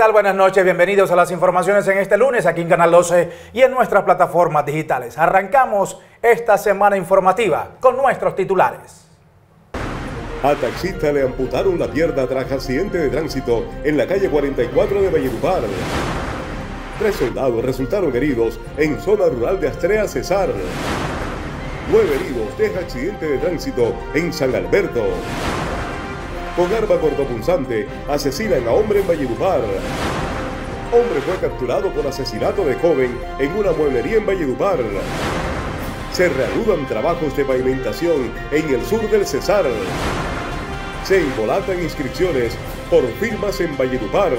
Buenas noches, bienvenidos a las informaciones en este lunes aquí en Canal 12 y en nuestras plataformas digitales. Arrancamos esta semana informativa con nuestros titulares. A taxista le amputaron la pierna tras accidente de tránsito en la calle 44 de Valledupar. Tres soldados resultaron heridos en zona rural de Astrea Cesar. Nueve heridos deja accidente de tránsito en San Alberto. Con arma cortopunzante asesinan a hombre en Valledupar. Hombre fue capturado por asesinato de joven en una mueblería en Valledupar. Se reanudan trabajos de pavimentación en el sur del Cesar. Se involatan inscripciones por firmas en Valledupar.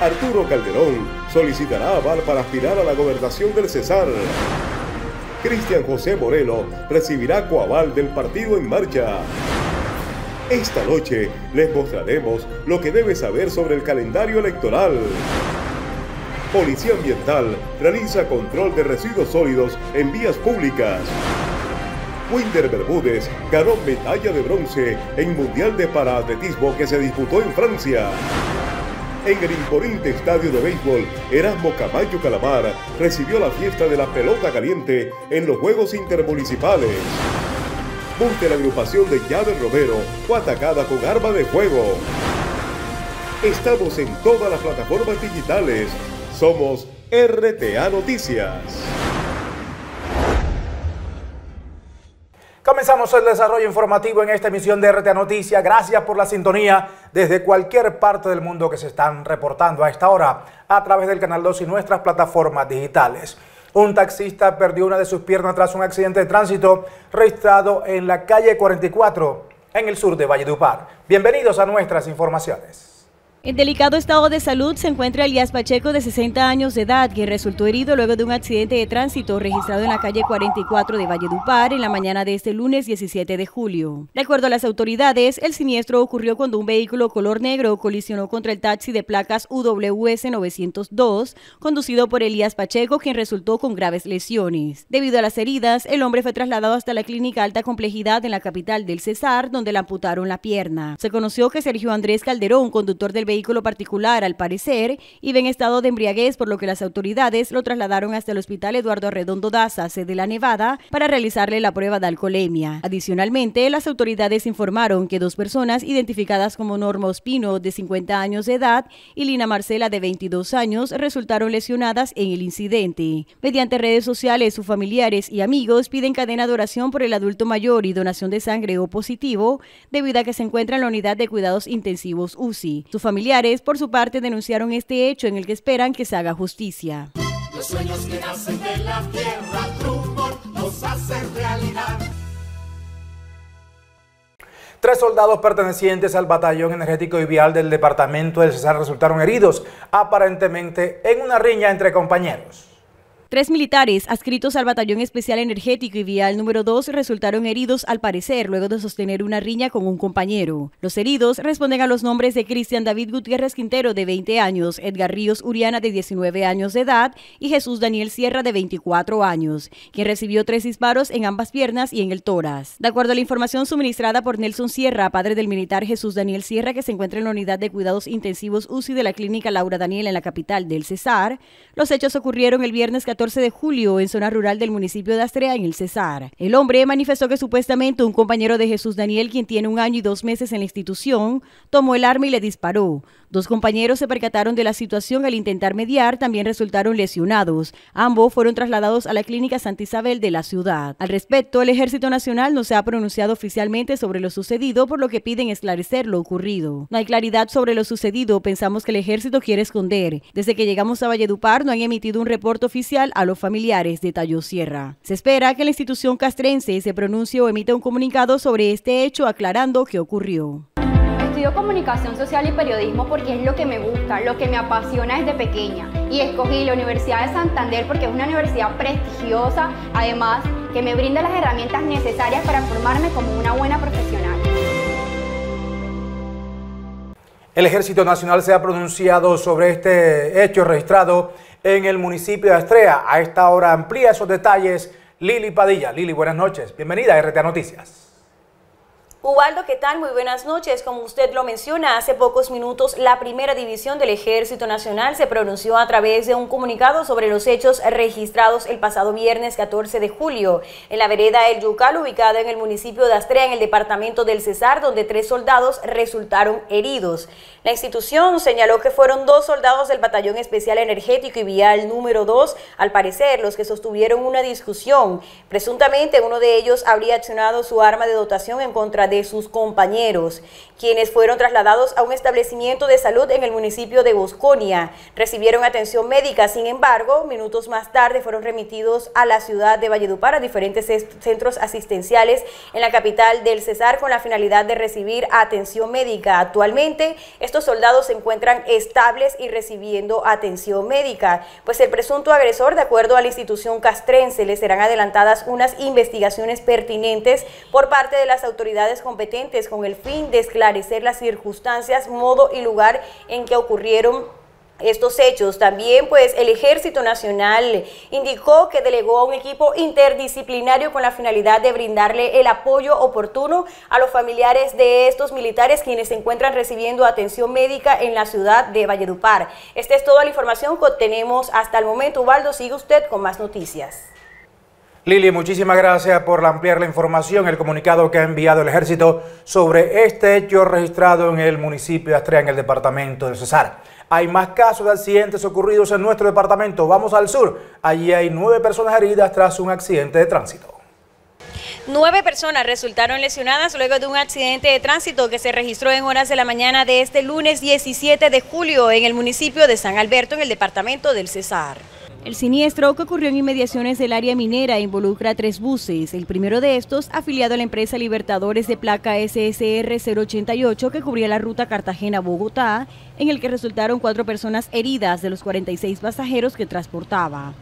Arturo Calderón solicitará aval para aspirar a la gobernación del Cesar. Cristian José Moreno recibirá coaval del partido en marcha. Esta noche les mostraremos lo que debe saber sobre el calendario electoral. Policía Ambiental realiza control de residuos sólidos en vías públicas. Winder Bermúdez ganó medalla de bronce en Mundial de Paraatletismo que se disputó en Francia. En el imponente estadio de béisbol, Erasmo Camayo Calamar recibió la fiesta de la pelota caliente en los Juegos Intermunicipales. Monte la agrupación de Llave Romero fue atacada con arma de fuego. Estamos en todas las plataformas digitales. Somos RTA Noticias. Comenzamos el desarrollo informativo en esta emisión de RTA Noticias. Gracias por la sintonía desde cualquier parte del mundo que se están reportando a esta hora a través del Canal 2 y nuestras plataformas digitales. Un taxista perdió una de sus piernas tras un accidente de tránsito registrado en la calle 44 en el sur de Valledupar. Bienvenidos a nuestras informaciones. En delicado estado de salud se encuentra Elías Pacheco, de 60 años de edad, quien resultó herido luego de un accidente de tránsito registrado en la calle 44 de Valledupar en la mañana de este lunes 17 de julio. De acuerdo a las autoridades, el siniestro ocurrió cuando un vehículo color negro colisionó contra el taxi de placas UWS 902, conducido por Elías Pacheco, quien resultó con graves lesiones. Debido a las heridas, el hombre fue trasladado hasta la clínica alta complejidad en la capital del Cesar, donde le amputaron la pierna. Se conoció que Sergio Andrés Calderón, conductor del vehículo, vehículo particular al parecer iba en estado de embriaguez por lo que las autoridades lo trasladaron hasta el hospital Eduardo Arredondo Daza, sede la Nevada, para realizarle la prueba de alcoholemia. Adicionalmente, las autoridades informaron que dos personas identificadas como Norma Ospino, de 50 años de edad, y Lina Marcela, de 22 años, resultaron lesionadas en el incidente. Mediante redes sociales, sus familiares y amigos piden cadena de oración por el adulto mayor y donación de sangre o positivo, debido a que se encuentra en la unidad de cuidados intensivos UCI. Su familia familiares, por su parte, denunciaron este hecho en el que esperan que se haga justicia. Los sueños que nacen de la tierra, los hacen realidad. Tres soldados pertenecientes al batallón energético y vial del departamento del Cesar resultaron heridos, aparentemente en una riña entre compañeros. Tres militares adscritos al Batallón Especial Energético y Vial número 2 resultaron heridos al parecer luego de sostener una riña con un compañero. Los heridos responden a los nombres de Cristian David Gutiérrez Quintero de 20 años, Edgar Ríos Uriana de 19 años de edad y Jesús Daniel Sierra de 24 años, quien recibió tres disparos en ambas piernas y en el tórax. De acuerdo a la información suministrada por Nelson Sierra, padre del militar Jesús Daniel Sierra que se encuentra en la unidad de cuidados intensivos UCI de la clínica Laura Daniel en la capital del Cesar, los hechos ocurrieron el viernes 14 de julio en zona rural del municipio de Astrea, en el Cesar. El hombre manifestó que supuestamente un compañero de Jesús Daniel, quien tiene un año y dos meses en la institución, tomó el arma y le disparó. Dos compañeros se percataron de la situación al intentar mediar, también resultaron lesionados. Ambos fueron trasladados a la clínica Santa Isabel de la ciudad. Al respecto, el Ejército Nacional no se ha pronunciado oficialmente sobre lo sucedido, por lo que piden esclarecer lo ocurrido. No hay claridad sobre lo sucedido, pensamos que el Ejército quiere esconder. Desde que llegamos a Valledupar no han emitido un reporte oficial a los familiares, detalló Sierra. Se espera que la institución castrense se pronuncie o emita un comunicado sobre este hecho aclarando qué ocurrió. Estudio comunicación social y periodismo porque es lo que me gusta, lo que me apasiona desde pequeña. Y escogí la Universidad de Santander porque es una universidad prestigiosa, además que me brinda las herramientas necesarias para formarme como una buena profesional. El Ejército Nacional se ha pronunciado sobre este hecho registrado en el municipio de Astrea. A esta hora amplía esos detalles Lili Padilla. Lili, buenas noches. Bienvenida a RTA Noticias. Ubaldo, ¿qué tal? Muy buenas noches. Como usted lo menciona, hace pocos minutos la primera división del Ejército Nacional se pronunció a través de un comunicado sobre los hechos registrados el pasado viernes 14 de julio en la vereda El Yucal, ubicada en el municipio de Astrea, en el departamento del Cesar, donde tres soldados resultaron heridos. La institución señaló que fueron dos soldados del Batallón Especial Energético y Vial número 2, al parecer los que sostuvieron una discusión. Presuntamente uno de ellos habría accionado su arma de dotación en contra de sus compañeros, quienes fueron trasladados a un establecimiento de salud en el municipio de Bosconia. Recibieron atención médica, sin embargo, minutos más tarde fueron remitidos a la ciudad de Valledupar a diferentes centros asistenciales en la capital del Cesar con la finalidad de recibir atención médica. Actualmente, estos soldados se encuentran estables y recibiendo atención médica, pues el presunto agresor, de acuerdo a la institución castrense, le serán adelantadas unas investigaciones pertinentes por parte de las autoridades competentes con el fin de esclarecer las circunstancias, modo y lugar en que ocurrieron estos hechos. También pues el Ejército Nacional indicó que delegó a un equipo interdisciplinario con la finalidad de brindarle el apoyo oportuno a los familiares de estos militares quienes se encuentran recibiendo atención médica en la ciudad de Valledupar. Esta es toda la información que tenemos hasta el momento. Ubaldo, sigue usted con más noticias. Lili, muchísimas gracias por ampliar la información, el comunicado que ha enviado el ejército sobre este hecho registrado en el municipio de Astrea, en el departamento de Cesar. Hay más casos de accidentes ocurridos en nuestro departamento. Vamos al sur. Allí hay nueve personas heridas tras un accidente de tránsito. Nueve personas resultaron lesionadas luego de un accidente de tránsito que se registró en horas de la mañana de este lunes 17 de julio en el municipio de San Alberto, en el departamento del Cesar. El siniestro que ocurrió en inmediaciones del área minera involucra tres buses. El primero de estos, afiliado a la empresa Libertadores de placa SSR 088 que cubría la ruta Cartagena-Bogotá, en el que resultaron cuatro personas heridas de los 46 pasajeros que transportaba.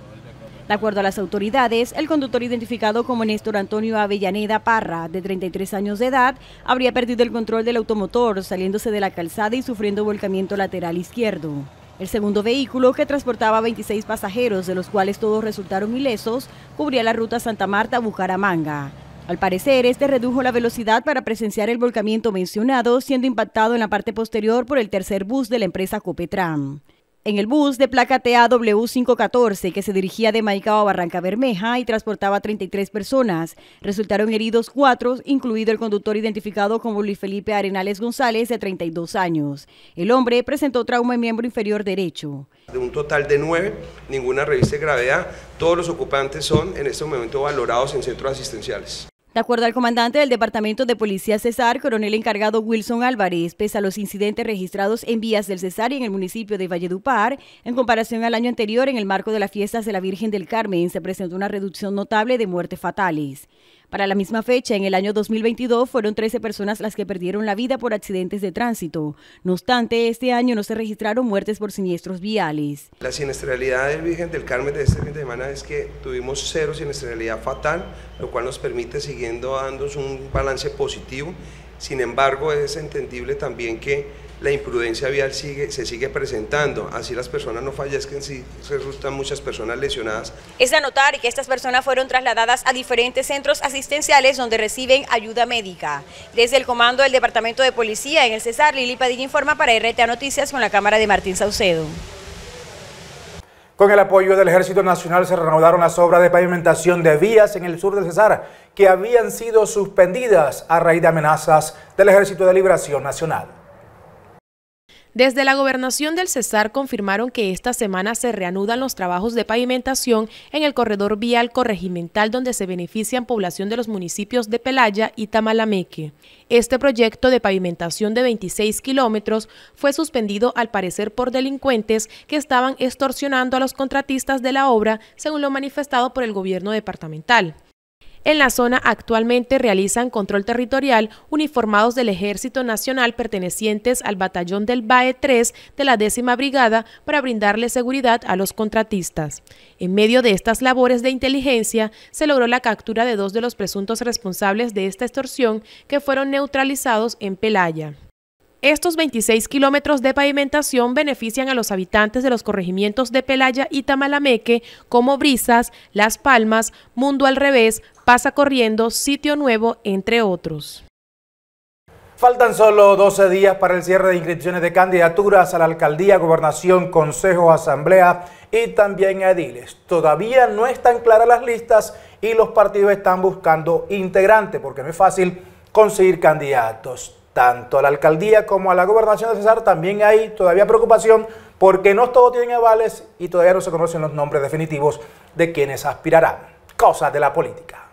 De acuerdo a las autoridades, el conductor identificado como Néstor Antonio Avellaneda Parra, de 33 años de edad, habría perdido el control del automotor, saliéndose de la calzada y sufriendo volcamiento lateral izquierdo. El segundo vehículo, que transportaba 26 pasajeros, de los cuales todos resultaron ilesos, cubría la ruta Santa Marta-Bucaramanga. Al parecer, este redujo la velocidad para presenciar el volcamiento mencionado, siendo impactado en la parte posterior por el tercer bus de la empresa Copetram. En el bus de placa TAW514 que se dirigía de Maicao a Barranca Bermeja y transportaba 33 personas, resultaron heridos cuatro, incluido el conductor identificado como Luis Felipe Arenales González, de 32 años. El hombre presentó trauma en miembro inferior derecho. De un total de nueve, ninguna revista de gravedad, todos los ocupantes son en este momento valorados en centros asistenciales. De acuerdo al comandante del Departamento de Policía Cesar, coronel encargado Wilson Álvarez, pese a los incidentes registrados en vías del Cesar y en el municipio de Valledupar, en comparación al año anterior, en el marco de las fiestas de la Virgen del Carmen, se presentó una reducción notable de muertes fatales. Para la misma fecha, en el año 2022, fueron 13 personas las que perdieron la vida por accidentes de tránsito. No obstante, este año no se registraron muertes por siniestros viales. La siniestralidad del Virgen del Carmen de este fin de semana es que tuvimos cero siniestralidad fatal, lo cual nos permite siguiendo dando un balance positivo. Sin embargo, es entendible también que la imprudencia vial sigue, se sigue presentando, así las personas no fallezcan, sí resultan muchas personas lesionadas. Es de anotar que estas personas fueron trasladadas a diferentes centros asistenciales donde reciben ayuda médica. Desde el comando del Departamento de Policía en el Cesar, Lili Padilla informa para RTA Noticias con la cámara de Martín Saucedo. Con el apoyo del Ejército Nacional se reanudaron las obras de pavimentación de vías en el sur del Cesar que habían sido suspendidas a raíz de amenazas del Ejército de Liberación Nacional. Desde la gobernación del Cesar confirmaron que esta semana se reanudan los trabajos de pavimentación en el corredor vial corregimental donde se benefician población de los municipios de Pelaya y Tamalameque. Este proyecto de pavimentación de 26 kilómetros fue suspendido al parecer por delincuentes que estaban extorsionando a los contratistas de la obra, según lo manifestado por el gobierno departamental. En la zona actualmente realizan control territorial uniformados del Ejército Nacional pertenecientes al batallón del BAE 3 de la décima brigada para brindarle seguridad a los contratistas. En medio de estas labores de inteligencia se logró la captura de dos de los presuntos responsables de esta extorsión que fueron neutralizados en Pelaya. Estos 26 kilómetros de pavimentación benefician a los habitantes de los corregimientos de Pelaya y Tamalameque, como Brisas, Las Palmas, Mundo al Revés, Pasa Corriendo, Sitio Nuevo, entre otros. Faltan solo 12 días para el cierre de inscripciones de candidaturas a la alcaldía, gobernación, consejo, asamblea y también a ediles. Todavía no están claras las listas y los partidos están buscando integrantes porque no es fácil conseguir candidatos. Tanto a la alcaldía como a la gobernación de Cesar también hay todavía preocupación porque no todos tienen avales y todavía no se conocen los nombres definitivos de quienes aspirarán. Cosas de la política.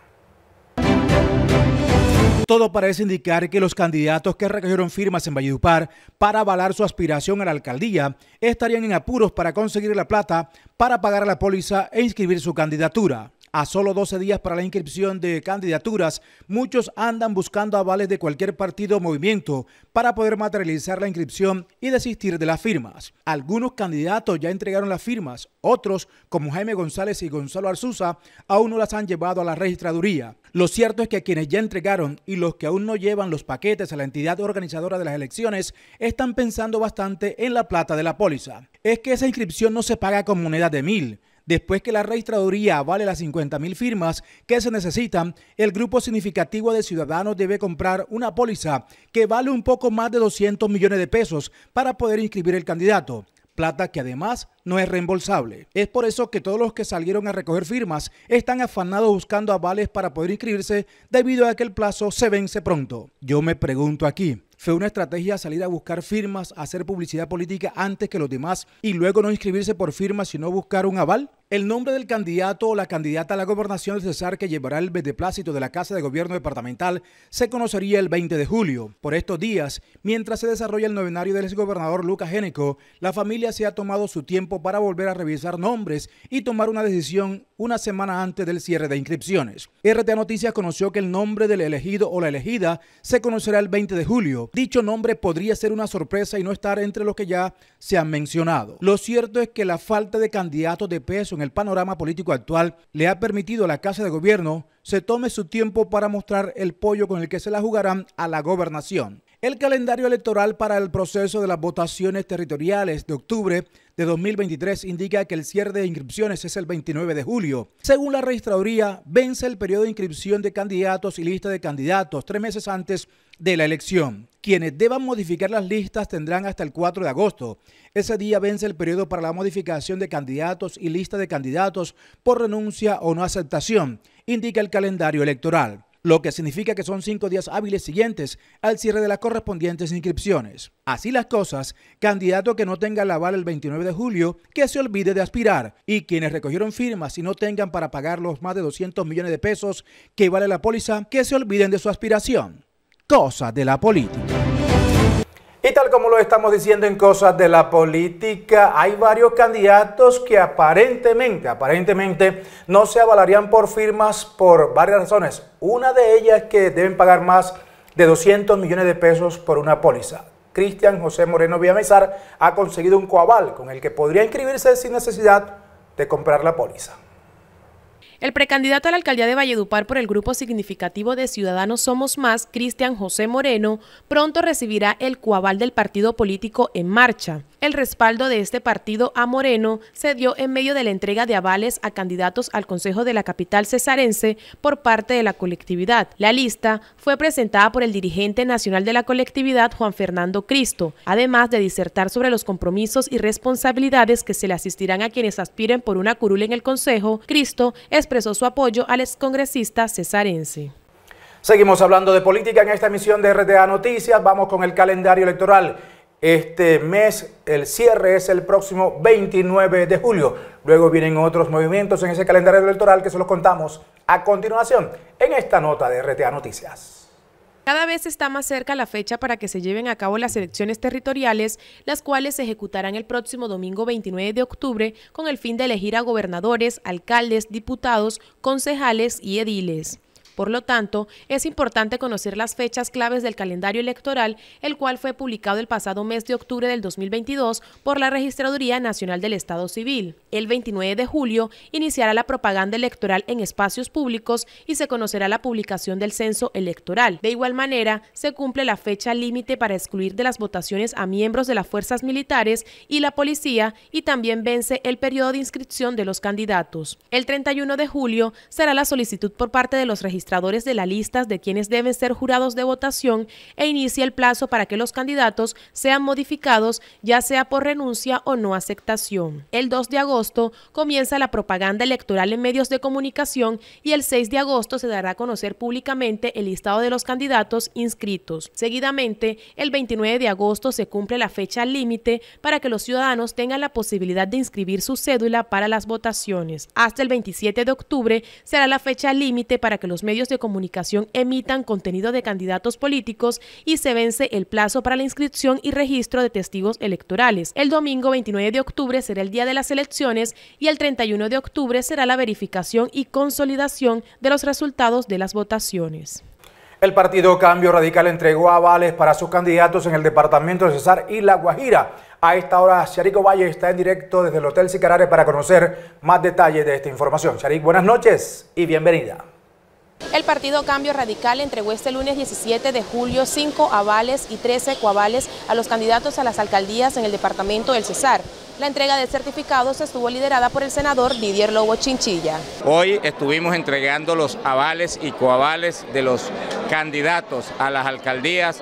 Todo parece indicar que los candidatos que recogieron firmas en Valledupar para avalar su aspiración a la alcaldía estarían en apuros para conseguir la plata para pagar la póliza e inscribir su candidatura. A solo 12 días para la inscripción de candidaturas, muchos andan buscando avales de cualquier partido o movimiento para poder materializar la inscripción y desistir de las firmas. Algunos candidatos ya entregaron las firmas, otros, como Jaime González y Gonzalo Arzuza, aún no las han llevado a la registraduría. Lo cierto es que quienes ya entregaron y los que aún no llevan los paquetes a la entidad organizadora de las elecciones están pensando bastante en la plata de la póliza. Es que esa inscripción no se paga con moneda de mil, Después que la registraduría avale las 50.000 firmas que se necesitan, el grupo significativo de ciudadanos debe comprar una póliza que vale un poco más de 200 millones de pesos para poder inscribir el candidato plata que además no es reembolsable. Es por eso que todos los que salieron a recoger firmas están afanados buscando avales para poder inscribirse debido a que el plazo se vence pronto. Yo me pregunto aquí, ¿fue una estrategia salir a buscar firmas, hacer publicidad política antes que los demás y luego no inscribirse por firmas sino buscar un aval? El nombre del candidato o la candidata a la gobernación de Cesar que llevará el beneplácito de la Casa de Gobierno Departamental se conocería el 20 de julio. Por estos días, mientras se desarrolla el novenario del exgobernador Lucas Génico, la familia se ha tomado su tiempo para volver a revisar nombres y tomar una decisión una semana antes del cierre de inscripciones. RTA Noticias conoció que el nombre del elegido o la elegida se conocerá el 20 de julio. Dicho nombre podría ser una sorpresa y no estar entre los que ya se han mencionado. Lo cierto es que la falta de candidatos de peso en el panorama político actual le ha permitido a la Casa de Gobierno se tome su tiempo para mostrar el pollo con el que se la jugarán a la gobernación. El calendario electoral para el proceso de las votaciones territoriales de octubre de 2023 indica que el cierre de inscripciones es el 29 de julio. Según la registraduría, vence el periodo de inscripción de candidatos y lista de candidatos tres meses antes de la elección. Quienes deban modificar las listas tendrán hasta el 4 de agosto. Ese día vence el periodo para la modificación de candidatos y lista de candidatos por renuncia o no aceptación, indica el calendario electoral lo que significa que son cinco días hábiles siguientes al cierre de las correspondientes inscripciones. Así las cosas, candidato que no tenga el aval el 29 de julio, que se olvide de aspirar, y quienes recogieron firmas y no tengan para pagar los más de 200 millones de pesos que vale la póliza, que se olviden de su aspiración. Cosa de la política. Y tal como lo estamos diciendo en cosas de la política, hay varios candidatos que aparentemente, aparentemente no se avalarían por firmas por varias razones. Una de ellas es que deben pagar más de 200 millones de pesos por una póliza. Cristian José Moreno Villamizar ha conseguido un coaval con el que podría inscribirse sin necesidad de comprar la póliza. El precandidato a la alcaldía de Valledupar por el grupo significativo de Ciudadanos Somos Más, Cristian José Moreno, pronto recibirá el coaval del partido político En Marcha. El respaldo de este partido a Moreno se dio en medio de la entrega de avales a candidatos al Consejo de la capital cesarense por parte de la colectividad. La lista fue presentada por el dirigente nacional de la colectividad, Juan Fernando Cristo, además de disertar sobre los compromisos y responsabilidades que se le asistirán a quienes aspiren por una curul en el Consejo. Cristo expresó su apoyo al excongresista cesarense. Seguimos hablando de política en esta emisión de RTA Noticias. Vamos con el calendario electoral. Este mes el cierre es el próximo 29 de julio. Luego vienen otros movimientos en ese calendario electoral que se los contamos a continuación en esta nota de RTA Noticias. Cada vez está más cerca la fecha para que se lleven a cabo las elecciones territoriales, las cuales se ejecutarán el próximo domingo 29 de octubre con el fin de elegir a gobernadores, alcaldes, diputados, concejales y ediles. Por lo tanto, es importante conocer las fechas claves del calendario electoral, el cual fue publicado el pasado mes de octubre del 2022 por la Registraduría Nacional del Estado Civil. El 29 de julio iniciará la propaganda electoral en espacios públicos y se conocerá la publicación del censo electoral. De igual manera, se cumple la fecha límite para excluir de las votaciones a miembros de las fuerzas militares y la policía y también vence el periodo de inscripción de los candidatos. El 31 de julio será la solicitud por parte de los registradores registradores de las listas de quienes deben ser jurados de votación e inicia el plazo para que los candidatos sean modificados, ya sea por renuncia o no aceptación. El 2 de agosto comienza la propaganda electoral en medios de comunicación y el 6 de agosto se dará a conocer públicamente el listado de los candidatos inscritos. Seguidamente, el 29 de agosto se cumple la fecha límite para que los ciudadanos tengan la posibilidad de inscribir su cédula para las votaciones. Hasta el 27 de octubre será la fecha límite para que los medios de comunicación emitan contenido de candidatos políticos y se vence el plazo para la inscripción y registro de testigos electorales. El domingo 29 de octubre será el día de las elecciones y el 31 de octubre será la verificación y consolidación de los resultados de las votaciones. El partido Cambio Radical entregó avales para sus candidatos en el departamento de Cesar y La Guajira. A esta hora, Sharico Valle está en directo desde el Hotel Sicarare para conocer más detalles de esta información. Sharik, buenas noches y bienvenida. El Partido Cambio Radical entregó este lunes 17 de julio cinco avales y 13 coavales a los candidatos a las alcaldías en el departamento del Cesar. La entrega de certificados estuvo liderada por el senador Didier Lobo Chinchilla. Hoy estuvimos entregando los avales y coavales de los candidatos a las alcaldías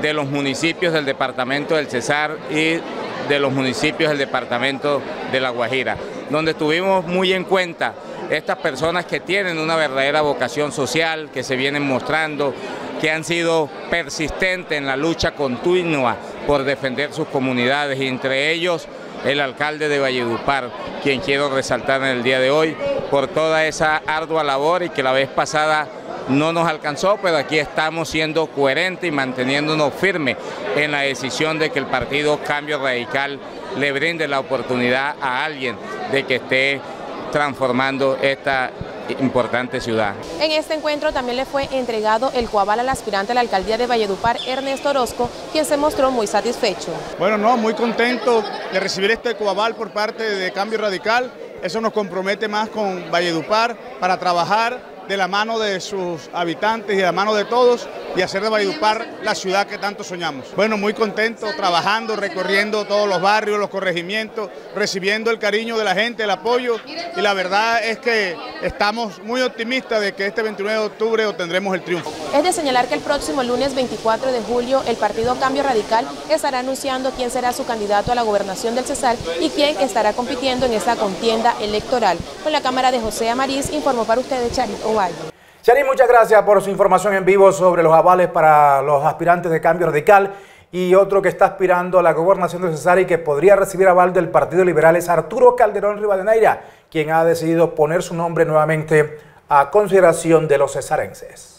de los municipios del departamento del Cesar y de los municipios del departamento de La Guajira, donde tuvimos muy en cuenta estas personas que tienen una verdadera vocación social, que se vienen mostrando, que han sido persistentes en la lucha continua por defender sus comunidades entre ellos el alcalde de Valledupar, quien quiero resaltar en el día de hoy por toda esa ardua labor y que la vez pasada no nos alcanzó, pero aquí estamos siendo coherentes y manteniéndonos firmes en la decisión de que el partido Cambio Radical le brinde la oportunidad a alguien de que esté transformando esta importante ciudad. En este encuentro también le fue entregado el coabal al aspirante a la alcaldía de Valledupar, Ernesto Orozco, quien se mostró muy satisfecho. Bueno, no, muy contento de recibir este coabal por parte de Cambio Radical. Eso nos compromete más con Valledupar para trabajar de la mano de sus habitantes y de la mano de todos y hacer de Valledupar la ciudad que tanto soñamos. Bueno, muy contento, trabajando, recorriendo todos los barrios, los corregimientos, recibiendo el cariño de la gente, el apoyo y la verdad es que estamos muy optimistas de que este 29 de octubre obtendremos el triunfo. Es de señalar que el próximo lunes 24 de julio el partido Cambio Radical estará anunciando quién será su candidato a la gobernación del Cesar y quién estará compitiendo en esta contienda electoral. Con la cámara de José Amariz informó para ustedes Charito Chari, muchas gracias por su información en vivo sobre los avales para los aspirantes de cambio radical. Y otro que está aspirando a la gobernación de Cesar y que podría recibir aval del Partido Liberal es Arturo Calderón Rivadeneira, quien ha decidido poner su nombre nuevamente a consideración de los cesarenses.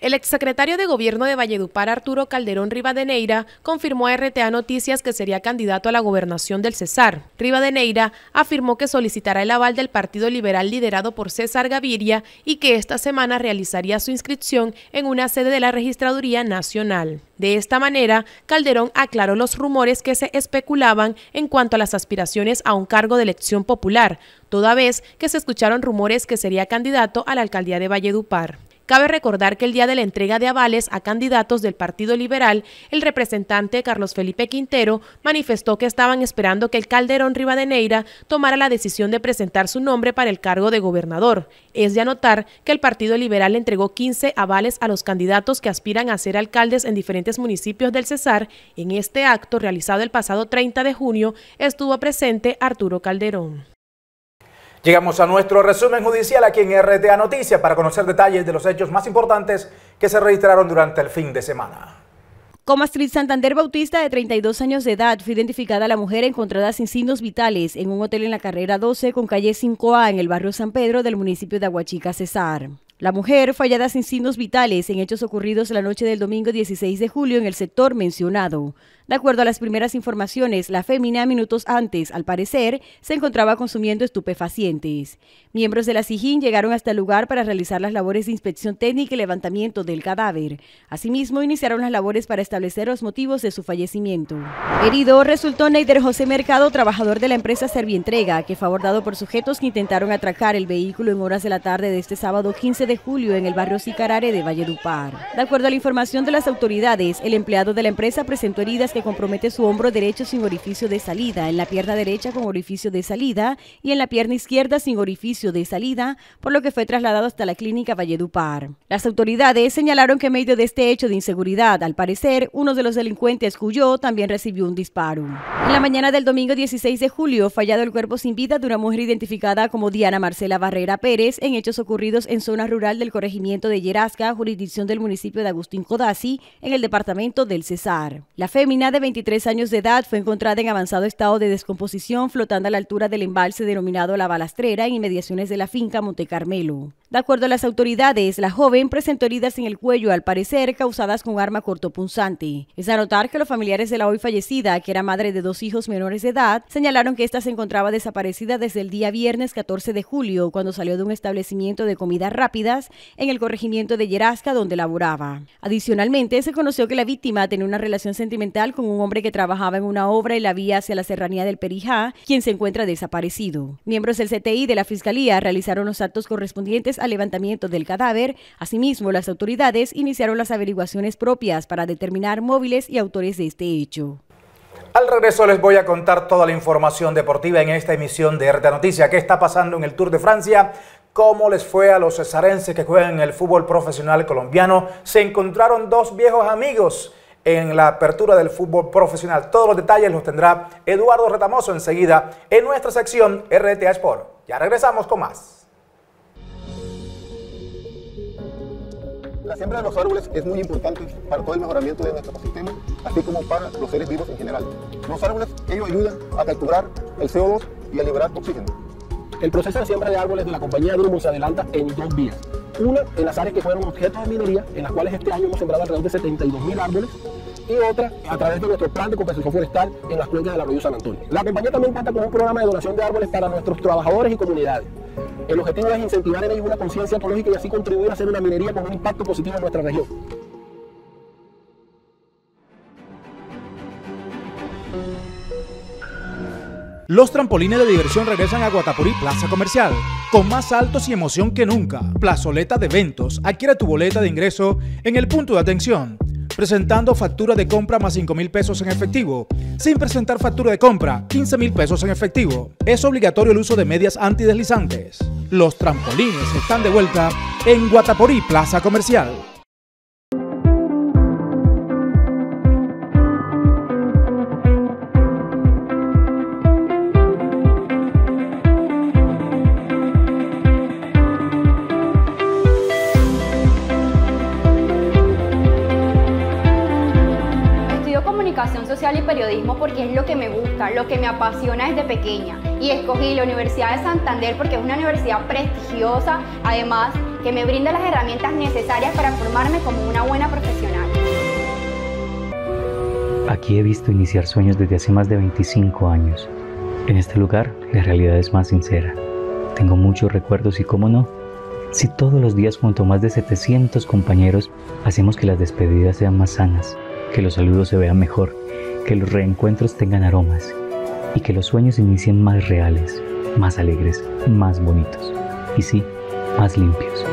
El exsecretario de Gobierno de Valledupar, Arturo Calderón Rivadeneira, confirmó a RTA Noticias que sería candidato a la gobernación del Cesar. Rivadeneira afirmó que solicitará el aval del Partido Liberal liderado por César Gaviria y que esta semana realizaría su inscripción en una sede de la Registraduría Nacional. De esta manera, Calderón aclaró los rumores que se especulaban en cuanto a las aspiraciones a un cargo de elección popular, toda vez que se escucharon rumores que sería candidato a la alcaldía de Valledupar. Cabe recordar que el día de la entrega de avales a candidatos del Partido Liberal, el representante Carlos Felipe Quintero manifestó que estaban esperando que el Calderón Rivadeneira tomara la decisión de presentar su nombre para el cargo de gobernador. Es de anotar que el Partido Liberal entregó 15 avales a los candidatos que aspiran a ser alcaldes en diferentes municipios del Cesar. En este acto, realizado el pasado 30 de junio, estuvo presente Arturo Calderón. Llegamos a nuestro resumen judicial aquí en RTA Noticias para conocer detalles de los hechos más importantes que se registraron durante el fin de semana. Como Astrid Santander Bautista, de 32 años de edad, fue identificada la mujer encontrada sin signos vitales en un hotel en la carrera 12 con calle 5A en el barrio San Pedro del municipio de Aguachica, Cesar. La mujer fue hallada sin signos vitales en hechos ocurridos la noche del domingo 16 de julio en el sector mencionado. De acuerdo a las primeras informaciones, la fémina minutos antes, al parecer, se encontraba consumiendo estupefacientes. Miembros de la SIJIN llegaron hasta el lugar para realizar las labores de inspección técnica y levantamiento del cadáver. Asimismo, iniciaron las labores para establecer los motivos de su fallecimiento. Herido resultó Neider José Mercado, trabajador de la empresa Servientrega, que fue abordado por sujetos que intentaron atracar el vehículo en horas de la tarde de este sábado 15 de julio en el barrio Sicarare de Valledupar. De acuerdo a la información de las autoridades, el empleado de la empresa presentó heridas que compromete su hombro derecho sin orificio de salida, en la pierna derecha con orificio de salida y en la pierna izquierda sin orificio de salida, por lo que fue trasladado hasta la clínica Valledupar. Las autoridades señalaron que en medio de este hecho de inseguridad, al parecer, uno de los delincuentes huyó también recibió un disparo. En la mañana del domingo 16 de julio, fallado el cuerpo sin vida de una mujer identificada como Diana Marcela Barrera Pérez en hechos ocurridos en zona rural del corregimiento de Yerasca, jurisdicción del municipio de Agustín Codazzi, en el departamento del Cesar. La fémina de 23 años de edad fue encontrada en avanzado estado de descomposición flotando a la altura del embalse denominado La Balastrera en inmediaciones de la finca Monte Carmelo. De acuerdo a las autoridades, la joven presentó heridas en el cuello, al parecer causadas con arma cortopunzante. Es a notar que los familiares de la hoy fallecida, que era madre de dos hijos menores de edad, señalaron que ésta se encontraba desaparecida desde el día viernes 14 de julio, cuando salió de un establecimiento de comidas rápidas en el corregimiento de Yerasca, donde laboraba. Adicionalmente, se conoció que la víctima tenía una relación sentimental con un hombre que trabajaba en una obra y la vía hacia la serranía del Perijá, quien se encuentra desaparecido. Miembros del CTI de la Fiscalía realizaron los actos correspondientes al levantamiento del cadáver. Asimismo, las autoridades iniciaron las averiguaciones propias para determinar móviles y autores de este hecho. Al regreso les voy a contar toda la información deportiva en esta emisión de RT Noticia. ¿Qué está pasando en el Tour de Francia? ¿Cómo les fue a los cesarenses que juegan en el fútbol profesional colombiano? Se encontraron dos viejos amigos en la apertura del fútbol profesional. Todos los detalles los tendrá Eduardo Retamoso enseguida en nuestra sección RTA Sport. Ya regresamos con más. La siembra de los árboles es muy importante para todo el mejoramiento de nuestro ecosistema, así como para los seres vivos en general. Los árboles, ellos ayudan a capturar el CO2 y a liberar oxígeno. El proceso de siembra de árboles de la compañía Drummond se adelanta en dos vías. Una, en las áreas que fueron objeto de minería, en las cuales este año hemos sembrado alrededor de 72 mil árboles, y otra a través de nuestro plan de compensación forestal en las cuencas del arroyo San Antonio. La compañía también cuenta con un programa de donación de árboles para nuestros trabajadores y comunidades. El objetivo es incentivar en ellos una conciencia ecológica y así contribuir a hacer una minería con un impacto positivo en nuestra región. Los trampolines de diversión regresan a Guatapurí Plaza Comercial, con más saltos y emoción que nunca. Plazoleta de eventos, adquiere tu boleta de ingreso en el punto de atención, presentando factura de compra más 5 mil pesos en efectivo. Sin presentar factura de compra, 15 mil pesos en efectivo. Es obligatorio el uso de medias antideslizantes. Los trampolines están de vuelta en Guatapurí Plaza Comercial. Social y periodismo porque es lo que me gusta, lo que me apasiona desde pequeña. Y escogí la Universidad de Santander porque es una universidad prestigiosa, además que me brinda las herramientas necesarias para formarme como una buena profesional. Aquí he visto iniciar sueños desde hace más de 25 años. En este lugar la realidad es más sincera. Tengo muchos recuerdos y cómo no, si todos los días junto a más de 700 compañeros hacemos que las despedidas sean más sanas, que los saludos se vean mejor, que los reencuentros tengan aromas y que los sueños inicien más reales, más alegres, más bonitos y sí, más limpios.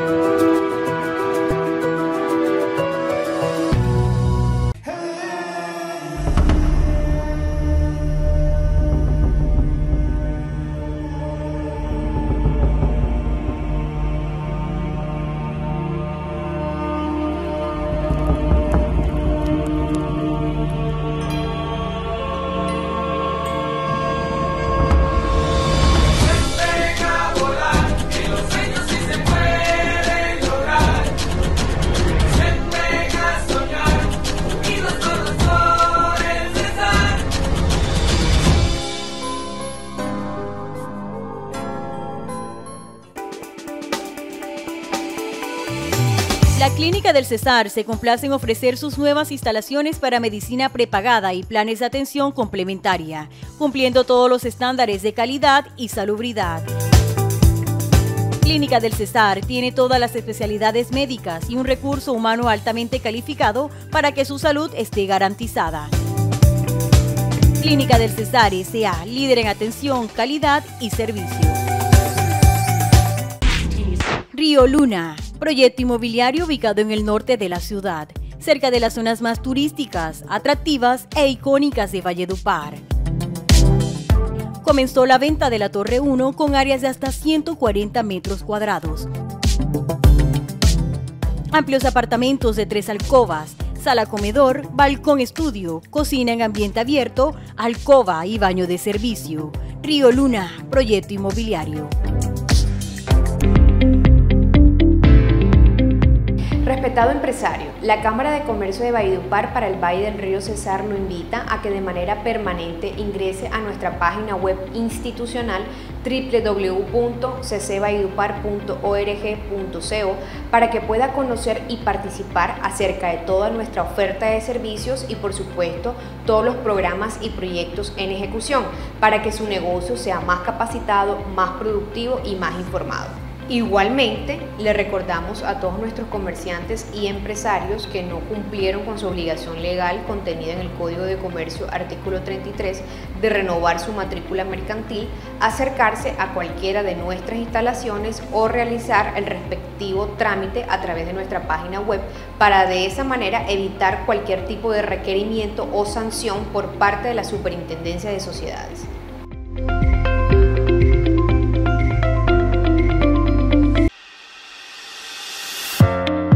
Clínica del Cesar se complace en ofrecer sus nuevas instalaciones para medicina prepagada y planes de atención complementaria, cumpliendo todos los estándares de calidad y salubridad. Clínica del Cesar tiene todas las especialidades médicas y un recurso humano altamente calificado para que su salud esté garantizada. Clínica del Cesar S.A., líder en atención, calidad y servicio. Río Luna, proyecto inmobiliario ubicado en el norte de la ciudad, cerca de las zonas más turísticas, atractivas e icónicas de Valledupar. Comenzó la venta de la Torre 1 con áreas de hasta 140 metros cuadrados. Amplios apartamentos de tres alcobas, sala comedor, balcón estudio, cocina en ambiente abierto, alcoba y baño de servicio. Río Luna, proyecto inmobiliario. Respetado empresario, la Cámara de Comercio de Valledupar para el Valle del Río Cesar lo invita a que de manera permanente ingrese a nuestra página web institucional www.ccvalledupar.org.co para que pueda conocer y participar acerca de toda nuestra oferta de servicios y por supuesto todos los programas y proyectos en ejecución para que su negocio sea más capacitado, más productivo y más informado. Igualmente, le recordamos a todos nuestros comerciantes y empresarios que no cumplieron con su obligación legal contenida en el Código de Comercio artículo 33 de renovar su matrícula mercantil, acercarse a cualquiera de nuestras instalaciones o realizar el respectivo trámite a través de nuestra página web para de esa manera evitar cualquier tipo de requerimiento o sanción por parte de la Superintendencia de Sociedades.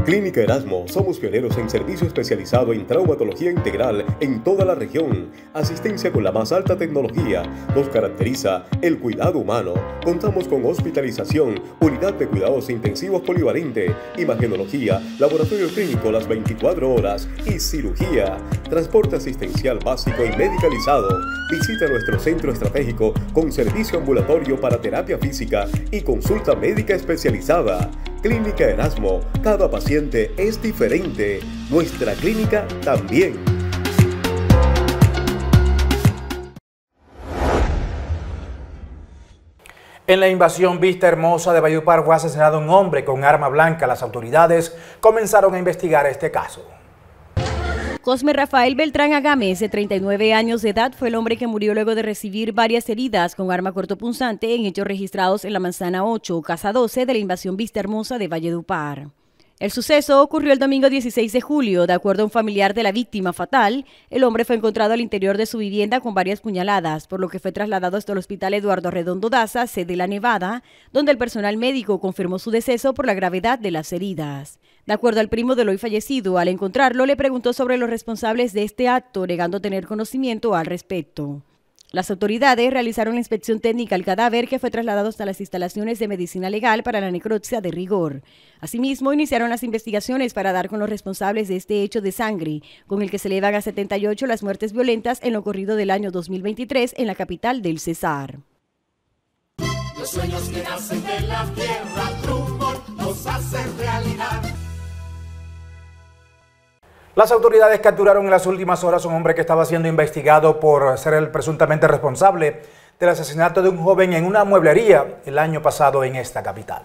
Clínica Erasmo, somos pioneros en servicio especializado en traumatología integral en toda la región. Asistencia con la más alta tecnología. Nos caracteriza el cuidado humano. Contamos con hospitalización, unidad de cuidados intensivos polivalente, imagenología, laboratorio clínico las 24 horas y cirugía. Transporte asistencial básico y medicalizado. Visita nuestro centro estratégico con servicio ambulatorio para terapia física y consulta médica especializada. Clínica Erasmo, cada paciente es diferente, nuestra clínica también. En la invasión Vista Hermosa de Bayupar fue asesinado un hombre con arma blanca. Las autoridades comenzaron a investigar este caso. Cosme Rafael Beltrán Agames, de 39 años de edad, fue el hombre que murió luego de recibir varias heridas con arma cortopunzante en hechos registrados en la Manzana 8, Casa 12 de la invasión Vista Hermosa de Valledupar. El suceso ocurrió el domingo 16 de julio. De acuerdo a un familiar de la víctima fatal, el hombre fue encontrado al interior de su vivienda con varias puñaladas, por lo que fue trasladado hasta el hospital Eduardo Redondo Daza, sede La Nevada, donde el personal médico confirmó su deceso por la gravedad de las heridas. De acuerdo al primo del hoy fallecido, al encontrarlo le preguntó sobre los responsables de este acto, negando tener conocimiento al respecto. Las autoridades realizaron la inspección técnica al cadáver que fue trasladado hasta las instalaciones de medicina legal para la necropsia de rigor. Asimismo, iniciaron las investigaciones para dar con los responsables de este hecho de sangre, con el que se elevan a 78 las muertes violentas en lo corrido del año 2023 en la capital del Cesar. Los sueños que nacen de la tierra, los hacen realidad. Las autoridades capturaron en las últimas horas a un hombre que estaba siendo investigado por ser el presuntamente responsable del asesinato de un joven en una mueblería el año pasado en esta capital.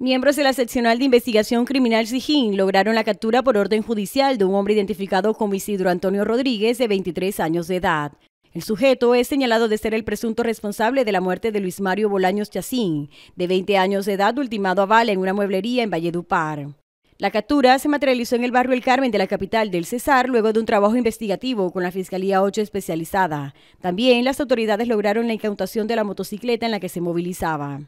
Miembros de la seccional de investigación criminal SIJIN lograron la captura por orden judicial de un hombre identificado como Isidro Antonio Rodríguez, de 23 años de edad. El sujeto es señalado de ser el presunto responsable de la muerte de Luis Mario Bolaños Chacín, de 20 años de edad, ultimado a bala en una mueblería en Valledupar. La captura se materializó en el barrio El Carmen de la capital del Cesar luego de un trabajo investigativo con la Fiscalía 8 especializada. También las autoridades lograron la incautación de la motocicleta en la que se movilizaba.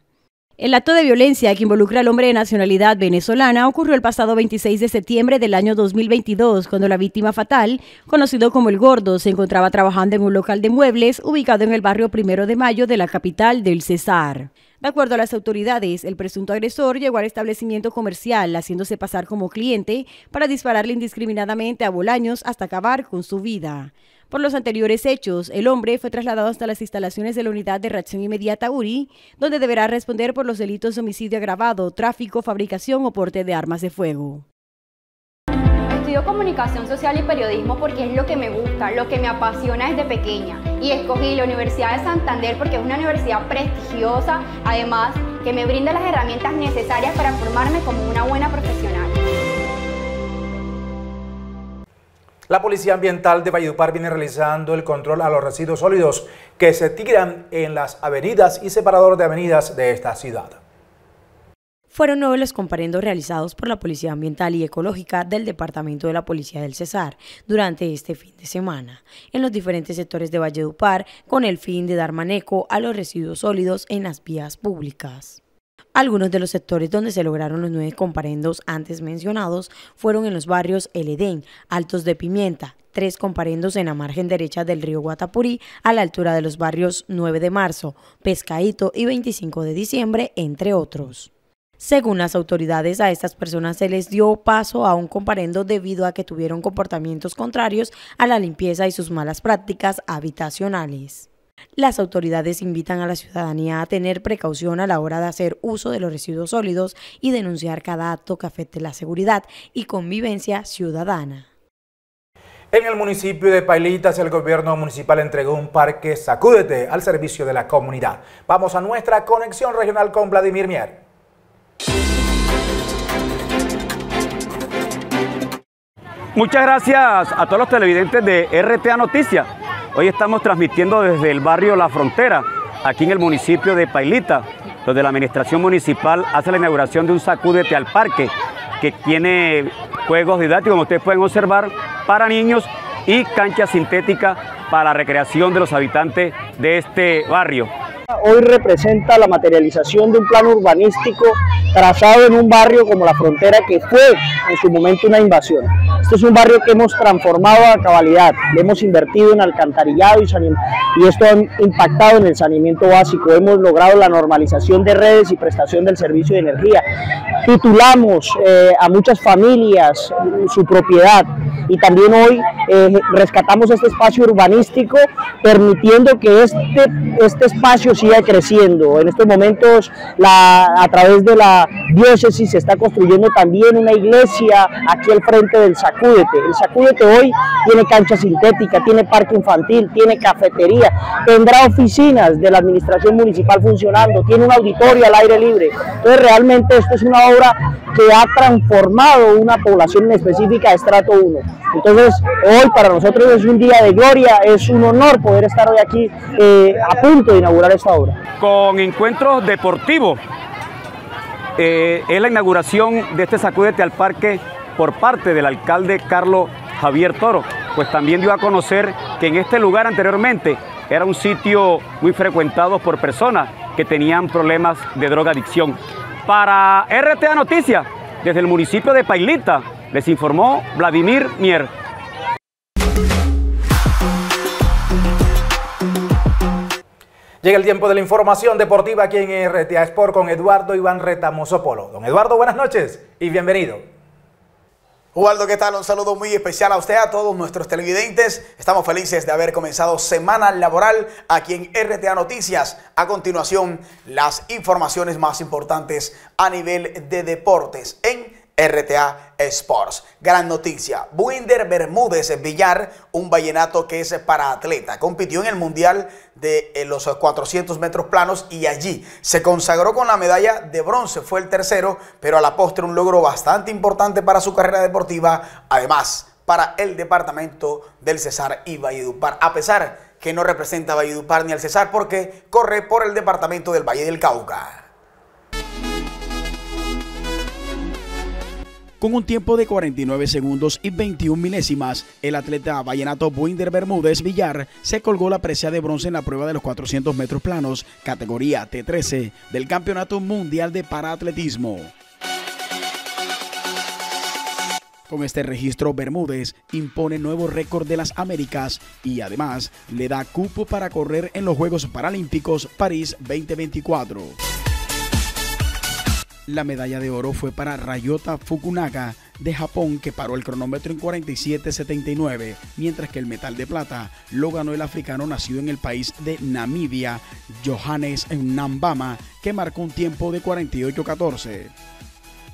El acto de violencia que involucra al hombre de nacionalidad venezolana ocurrió el pasado 26 de septiembre del año 2022, cuando la víctima fatal, conocido como El Gordo, se encontraba trabajando en un local de muebles ubicado en el barrio Primero de Mayo de la capital del Cesar. De acuerdo a las autoridades, el presunto agresor llegó al establecimiento comercial haciéndose pasar como cliente para dispararle indiscriminadamente a Bolaños hasta acabar con su vida. Por los anteriores hechos, el hombre fue trasladado hasta las instalaciones de la Unidad de Reacción Inmediata URI, donde deberá responder por los delitos de homicidio agravado, tráfico, fabricación o porte de armas de fuego. Estudio comunicación social y periodismo porque es lo que me gusta, lo que me apasiona desde pequeña. Y escogí la Universidad de Santander porque es una universidad prestigiosa, además que me brinda las herramientas necesarias para formarme como una buena profesional. La Policía Ambiental de Valledupar viene realizando el control a los residuos sólidos que se tiran en las avenidas y separadores de avenidas de esta ciudad. Fueron nueve los comparendos realizados por la Policía Ambiental y Ecológica del Departamento de la Policía del Cesar durante este fin de semana en los diferentes sectores de Valledupar con el fin de dar manejo a los residuos sólidos en las vías públicas. Algunos de los sectores donde se lograron los nueve comparendos antes mencionados fueron en los barrios El Edén, Altos de Pimienta, tres comparendos en la margen derecha del río Guatapurí a la altura de los barrios 9 de marzo, Pescaíto y 25 de diciembre, entre otros. Según las autoridades, a estas personas se les dio paso a un comparendo debido a que tuvieron comportamientos contrarios a la limpieza y sus malas prácticas habitacionales. Las autoridades invitan a la ciudadanía a tener precaución a la hora de hacer uso de los residuos sólidos y denunciar cada acto que afecte la seguridad y convivencia ciudadana. En el municipio de Pailitas, el gobierno municipal entregó un parque Sacúdete al servicio de la comunidad. Vamos a nuestra conexión regional con Vladimir Mier. Muchas gracias a todos los televidentes de RTA Noticias. Hoy estamos transmitiendo desde el barrio La Frontera, aquí en el municipio de Pailita, donde la administración municipal hace la inauguración de un sacúdete al parque que tiene juegos didácticos, como ustedes pueden observar, para niños y cancha sintética para la recreación de los habitantes de este barrio. Hoy representa la materialización de un plan urbanístico trazado en un barrio como la frontera que fue en su momento una invasión. Este es un barrio que hemos transformado a cabalidad, le hemos invertido en alcantarillado y, y esto ha impactado en el saneamiento básico, hemos logrado la normalización de redes y prestación del servicio de energía, titulamos eh, a muchas familias su propiedad y también hoy eh, rescatamos este espacio urbanístico permitiendo que este, este espacio siga creciendo. En estos momentos a través de la diócesis se está construyendo también una iglesia aquí al frente del Sacúdete. El Sacúdete hoy tiene cancha sintética, tiene parque infantil, tiene cafetería, tendrá oficinas de la administración municipal funcionando, tiene un auditorio al aire libre. Entonces realmente esto es una obra que ha transformado una población en específica de estrato 1. Entonces hoy para nosotros es un día de gloria, es un honor poder estar hoy aquí eh, a punto de inaugurar esta Con encuentros deportivos eh, es la inauguración de este sacúdete al parque por parte del alcalde Carlos Javier Toro, pues también dio a conocer que en este lugar anteriormente era un sitio muy frecuentado por personas que tenían problemas de drogadicción. Para RTA Noticias, desde el municipio de Pailita, les informó Vladimir Mier. Llega el tiempo de la información deportiva aquí en RTA Sport con Eduardo Iván Retamoso Polo. Don Eduardo, buenas noches y bienvenido. Ubaldo, ¿qué tal? Un saludo muy especial a usted, a todos nuestros televidentes. Estamos felices de haber comenzado semana laboral aquí en RTA Noticias. A continuación, las informaciones más importantes a nivel de deportes en RTA Sports. Gran noticia. Buinder Bermúdez Villar, un vallenato que es para atleta. Compitió en el Mundial de eh, los 400 metros planos y allí se consagró con la medalla de bronce. Fue el tercero, pero a la postre un logro bastante importante para su carrera deportiva. Además, para el departamento del Cesar y Valledupar. A pesar que no representa a Valledupar ni al Cesar porque corre por el departamento del Valle del Cauca. Con un tiempo de 49 segundos y 21 milésimas, el atleta vallenato Buinder Bermúdez Villar se colgó la presea de bronce en la prueba de los 400 metros planos, categoría T13, del Campeonato Mundial de Paraatletismo. Con este registro, Bermúdez impone nuevo récord de las Américas y además le da cupo para correr en los Juegos Paralímpicos París 2024. La medalla de oro fue para Rayota Fukunaga de Japón que paró el cronómetro en 47.79, mientras que el metal de plata lo ganó el africano nacido en el país de Namibia, Johannes Nambama, que marcó un tiempo de 48.14.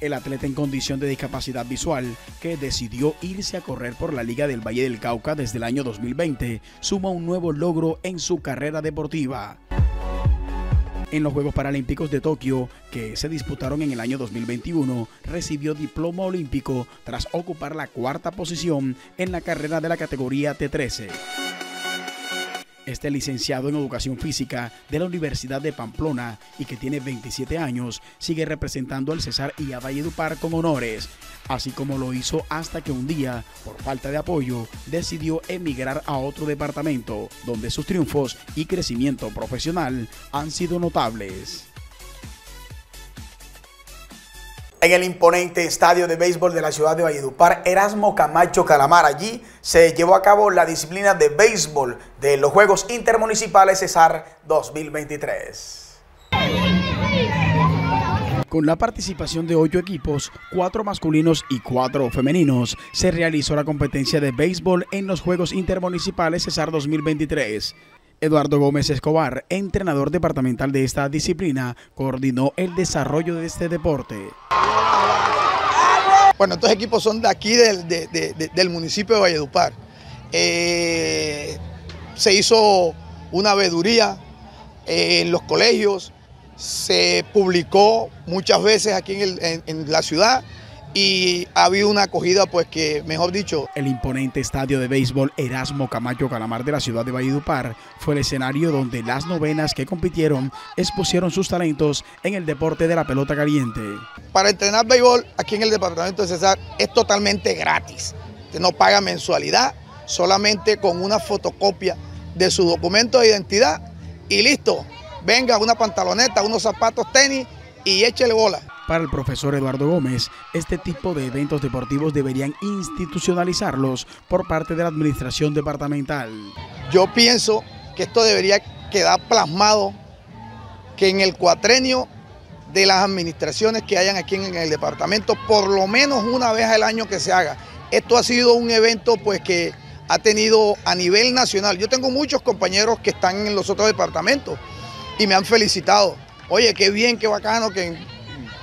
El atleta en condición de discapacidad visual, que decidió irse a correr por la Liga del Valle del Cauca desde el año 2020, suma un nuevo logro en su carrera deportiva en los Juegos Paralímpicos de Tokio, que se disputaron en el año 2021, recibió diploma olímpico tras ocupar la cuarta posición en la carrera de la categoría T13. Este licenciado en Educación Física de la Universidad de Pamplona y que tiene 27 años, sigue representando al Cesar y a Valledupar con honores, así como lo hizo hasta que un día, por falta de apoyo, decidió emigrar a otro departamento, donde sus triunfos y crecimiento profesional han sido notables. En el imponente estadio de béisbol de la ciudad de Valledupar, Erasmo Camacho Calamar, allí se llevó a cabo la disciplina de béisbol de los Juegos Intermunicipales Cesar 2023. Con la participación de ocho equipos, cuatro masculinos y cuatro femeninos, se realizó la competencia de béisbol en los Juegos Intermunicipales Cesar 2023. Eduardo Gómez Escobar, entrenador departamental de esta disciplina, coordinó el desarrollo de este deporte. Bueno, estos equipos son de aquí del, municipio de Valledupar. Eh, se hizo una veeduría eh, en los colegios, se publicó muchas veces aquí en la ciudad y ha habido una acogida, pues que, mejor dicho... El imponente estadio de béisbol Erasmo Camacho Calamar de la ciudad de Valledupar fue el escenario donde las novenas que compitieron expusieron sus talentos en el deporte de la pelota caliente. Para entrenar béisbol aquí en el departamento de Cesar es totalmente gratis. Usted no paga mensualidad, solamente con una fotocopia de su documento de identidad y listo. Venga, una pantaloneta, unos zapatos tenis y échele bola. Para el profesor Eduardo Gómez, este tipo de eventos deportivos deberían institucionalizarlos por parte de la administración departamental. Yo pienso que esto debería quedar plasmado que en el cuatrenio de las administraciones que hayan aquí en el departamento, por lo menos una vez al año que se haga. Esto ha sido un evento pues que ha tenido a nivel nacional. Yo tengo muchos compañeros que están en los otros departamentos y me han felicitado. Oye, qué bien, qué bacano que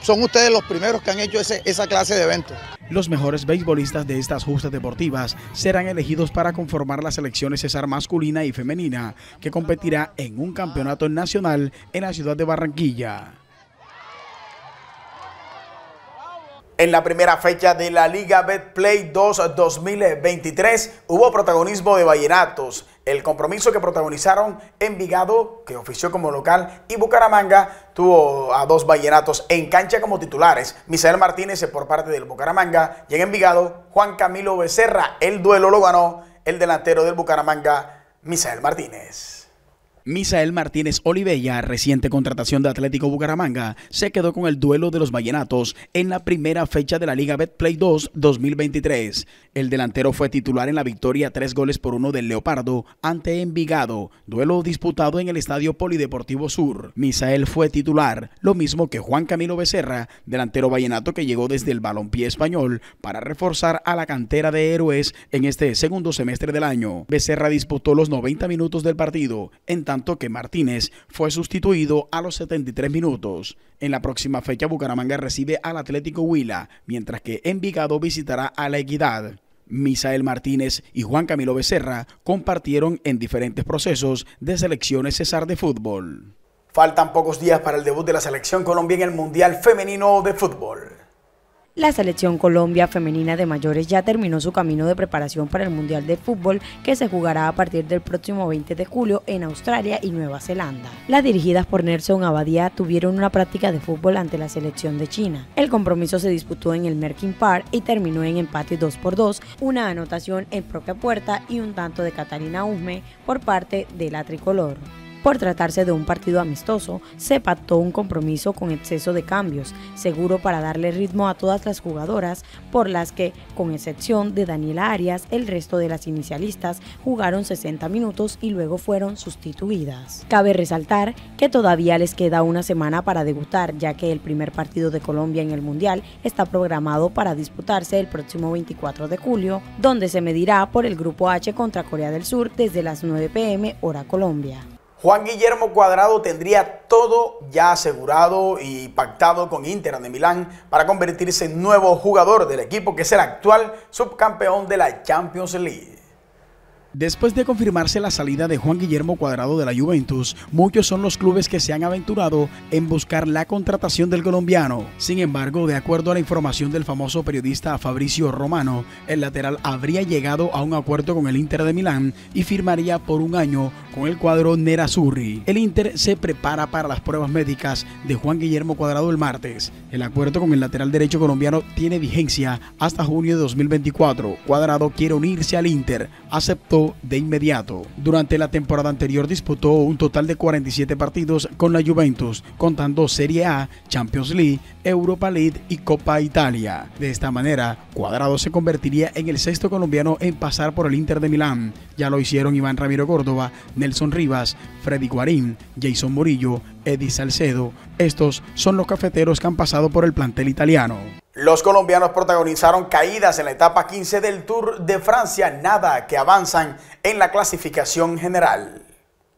son ustedes los primeros que han hecho esa clase de eventos. Los mejores beisbolistas de estas justas deportivas serán elegidos para conformar las selecciones César masculina y femenina, que competirá en un campeonato nacional en la ciudad de Barranquilla. En la primera fecha de la Liga Betplay 2 2023 hubo protagonismo de Vallenatos. El compromiso que protagonizaron Envigado, que ofició como local, y Bucaramanga tuvo a dos Vallenatos en cancha como titulares. Misael Martínez por parte del Bucaramanga y en Envigado Juan Camilo Becerra. El duelo lo ganó el delantero del Bucaramanga, Misael Martínez. Misael Martínez Olivella, reciente contratación de Atlético Bucaramanga, se quedó con el duelo de los Vallenatos en la primera fecha de la Liga Betplay 2 2023. El delantero fue titular en la victoria tres goles por uno del Leopardo ante Envigado, duelo disputado en el Estadio Polideportivo Sur. Misael fue titular, lo mismo que Juan Camilo Becerra, delantero vallenato que llegó desde el balompié español para reforzar a la cantera de héroes en este segundo semestre del año. Becerra disputó los 90 minutos del partido, en tanto que Martínez fue sustituido a los 73 minutos. En la próxima fecha Bucaramanga recibe al Atlético Huila, mientras que Envigado visitará a La Equidad. Misael Martínez y Juan Camilo Becerra compartieron en diferentes procesos de selecciones César de fútbol. Faltan pocos días para el debut de la selección Colombia en el Mundial Femenino de Fútbol. La selección Colombia femenina de mayores ya terminó su camino de preparación para el Mundial de Fútbol que se jugará a partir del próximo 20 de julio en Australia y Nueva Zelanda. Las dirigidas por Nelson Abadía tuvieron una práctica de fútbol ante la selección de China. El compromiso se disputó en el Merkin Park y terminó en empate 2 por 2, una anotación en propia puerta y un tanto de Catalina Usme por parte de la tricolor. Por tratarse de un partido amistoso, se pactó un compromiso con exceso de cambios, seguro para darle ritmo a todas las jugadoras, por las que, con excepción de Daniela Arias, el resto de las inicialistas jugaron 60 minutos y luego fueron sustituidas. Cabe resaltar que todavía les queda una semana para debutar, ya que el primer partido de Colombia en el Mundial está programado para disputarse el próximo 24 de julio, donde se medirá por el Grupo H contra Corea del Sur desde las 9 pm hora Colombia. Juan Guillermo Cuadrado tendría todo ya asegurado y pactado con Inter de Milán para convertirse en nuevo jugador del equipo que será actual subcampeón de la Champions League. Después de confirmarse la salida de Juan Guillermo Cuadrado de la Juventus, muchos son los clubes que se han aventurado en buscar la contratación del colombiano. Sin embargo, de acuerdo a la información del famoso periodista Fabricio Romano, el lateral habría llegado a un acuerdo con el Inter de Milán y firmaría por un año con el cuadro Nerazzurri. El Inter se prepara para las pruebas médicas de Juan Guillermo Cuadrado el martes. El acuerdo con el lateral derecho colombiano tiene vigencia hasta junio de 2024. Cuadrado quiere unirse al Inter, aceptó de inmediato. Durante la temporada anterior disputó un total de 47 partidos con la Juventus, contando Serie A, Champions League, Europa League y Copa Italia. De esta manera, Cuadrado se convertiría en el sexto colombiano en pasar por el Inter de Milán. Ya lo hicieron Iván Ramiro Córdoba, Nelson Rivas, Freddy Guarín, Jason Murillo, Eddie Salcedo. Estos son los cafeteros que han pasado por el plantel italiano. Los colombianos protagonizaron caídas en la etapa 15 del Tour de Francia, nada que avanzan en la clasificación general.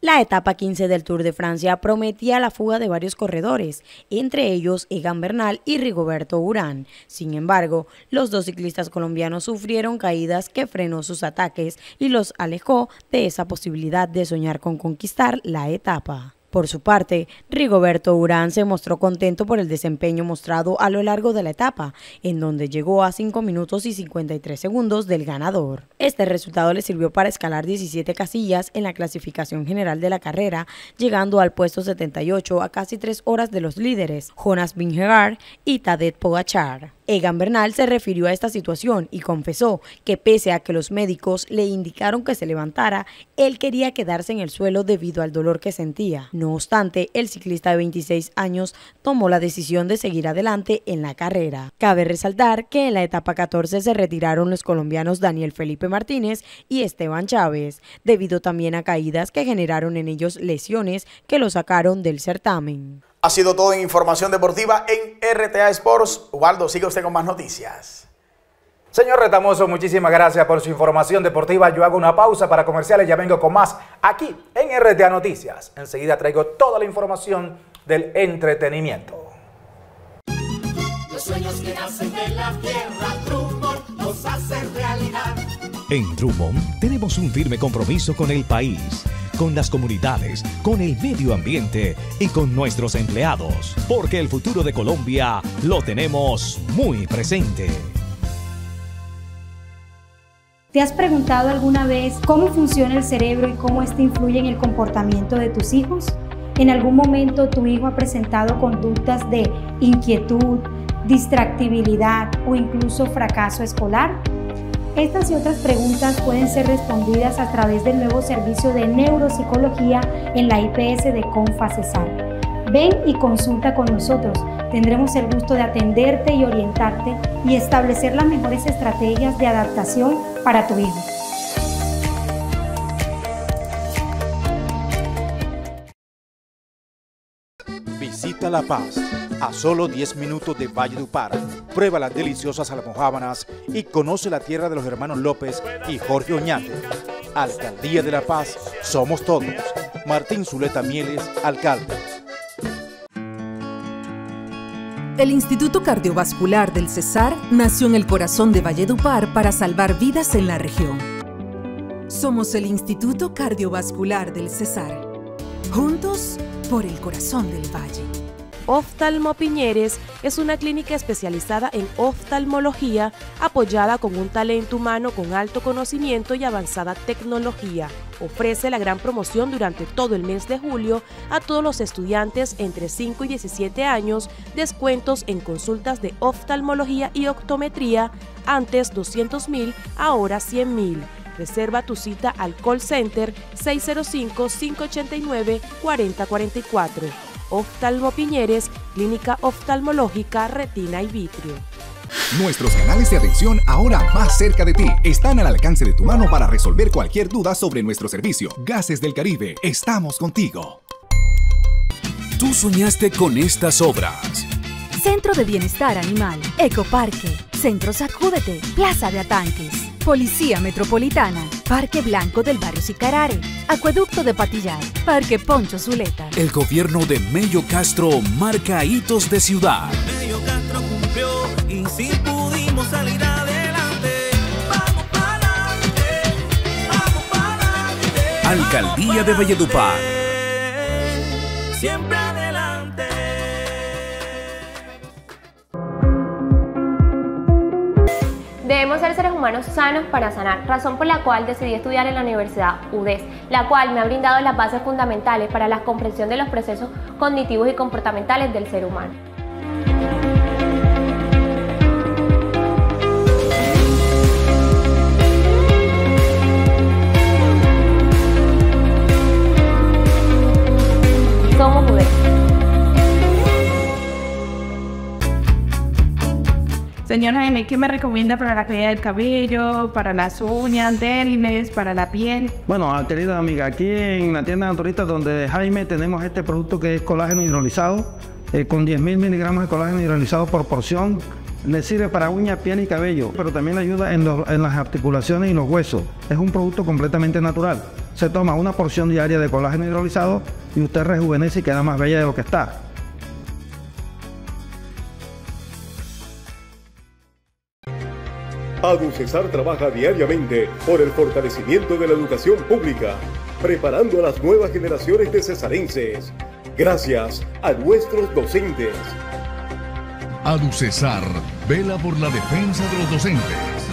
La etapa 15 del Tour de Francia prometía la fuga de varios corredores, entre ellos Egan Bernal y Rigoberto Urán. Sin embargo, los dos ciclistas colombianos sufrieron caídas que frenó sus ataques y los alejó de esa posibilidad de soñar con conquistar la etapa. Por su parte, Rigoberto Urán se mostró contento por el desempeño mostrado a lo largo de la etapa, en donde llegó a 5 minutos y 53 segundos del ganador. Este resultado le sirvió para escalar 17 casillas en la clasificación general de la carrera, llegando al puesto 78 a casi 3 horas de los líderes, Jonas Vingegaard y Tadej Pogacar. Egan Bernal se refirió a esta situación y confesó que pese a que los médicos le indicaron que se levantara, él quería quedarse en el suelo debido al dolor que sentía. No obstante, el ciclista de 26 años tomó la decisión de seguir adelante en la carrera. Cabe resaltar que en la etapa 14 se retiraron los colombianos Daniel Felipe Martínez y Esteban Chávez, debido también a caídas que generaron en ellos lesiones que lo sacaron del certamen. Ha sido todo en información deportiva en RTA Sports. Ubaldo, sigue usted con más noticias. Señor Retamoso, muchísimas gracias por su información deportiva. Yo hago una pausa para comerciales, ya vengo con más aquí en RTA Noticias. Enseguida traigo toda la información del entretenimiento. Los sueños que nacen de la tierra, Drummond los hace realidad. En Drummond tenemos un firme compromiso con el país con las comunidades, con el medio ambiente y con nuestros empleados, porque el futuro de Colombia lo tenemos muy presente. ¿Te has preguntado alguna vez cómo funciona el cerebro y cómo este influye en el comportamiento de tus hijos? ¿En algún momento tu hijo ha presentado conductas de inquietud, distractibilidad o incluso fracaso escolar? Estas y otras preguntas pueden ser respondidas a través del nuevo servicio de neuropsicología en la IPS de Confa Cesar. Ven y consulta con nosotros. Tendremos el gusto de atenderte y orientarte y establecer las mejores estrategias de adaptación para tu hijo. Visita La Paz, a solo 10 minutos de Valledupar. Prueba las deliciosas almojábanas y conoce la tierra de los hermanos López y Jorge Oñate. Alcaldía de La Paz, somos todos. Martín Zuleta Mieles, alcalde. El Instituto Cardiovascular del Cesar nació en el corazón de Valledupar para salvar vidas en la región. Somos el Instituto Cardiovascular del Cesar. Juntos por el corazón del valle. Oftalmo Piñeres es una clínica especializada en oftalmología apoyada con un talento humano con alto conocimiento y avanzada tecnología. Ofrece la gran promoción durante todo el mes de julio a todos los estudiantes entre 5 y 17 años, descuentos en consultas de oftalmología y optometría, antes 200 mil, ahora 100 mil. Reserva tu cita al call center 605-589-4044. Oftalmo Piñeres, Clínica Oftalmológica Retina y Vitrio. Nuestros canales de atención ahora más cerca de ti están al alcance de tu mano para resolver cualquier duda sobre nuestro servicio. Gases del Caribe, estamos contigo. Tú soñaste con estas obras. Centro de Bienestar Animal, Ecoparque, Centro Sacúdete, Plaza de Atanques, Policía Metropolitana, Parque Blanco del Barrio Sicarare, Acueducto de Patillar, Parque Poncho Zuleta. El gobierno de Mello Castro marca hitos de ciudad. Mello Castro cumplió y si pudimos salir adelante. Vamos para adelante, vamos para adelante. Alcaldía de Valledupar. Siempre Debemos ser seres humanos sanos para sanar, razón por la cual decidí estudiar en la Universidad UDES, la cual me ha brindado las bases fundamentales para la comprensión de los procesos cognitivos y comportamentales del ser humano. N, ¿qué me recomienda para la caída del cabello, para las uñas, débiles, para la piel? Bueno, querida amiga, aquí en la tienda naturista donde Jaime tenemos este producto que es colágeno hidrolizado, eh, con 10.000 miligramos de colágeno hidrolizado por porción. Le sirve para uñas, piel y cabello, pero también le ayuda en, en las articulaciones y los huesos. Es un producto completamente natural. Se toma una porción diaria de colágeno hidrolizado y usted rejuvenece y queda más bella de lo que está. Aducesar trabaja diariamente por el fortalecimiento de la educación pública, preparando a las nuevas generaciones de cesarenses. Gracias a nuestros docentes. Aducesar vela por la defensa de los docentes.